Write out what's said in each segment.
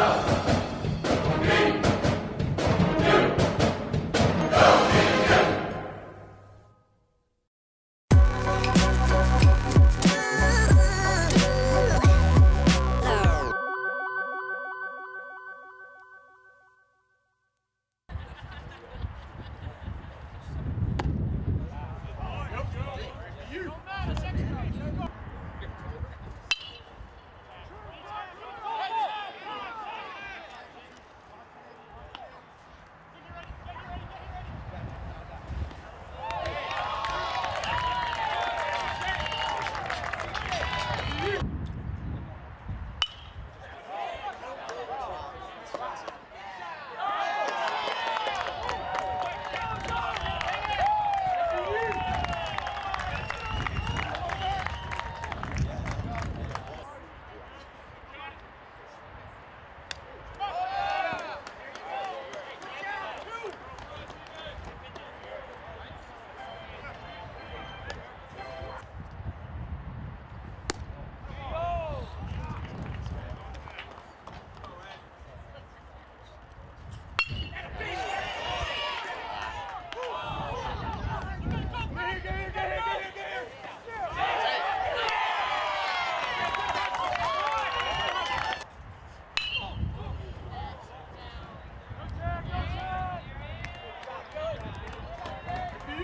Yeah.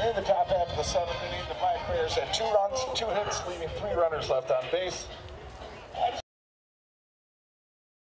In the top half of the seventh inning, the Black Bears had two runs, two hits, leaving three runners left on base.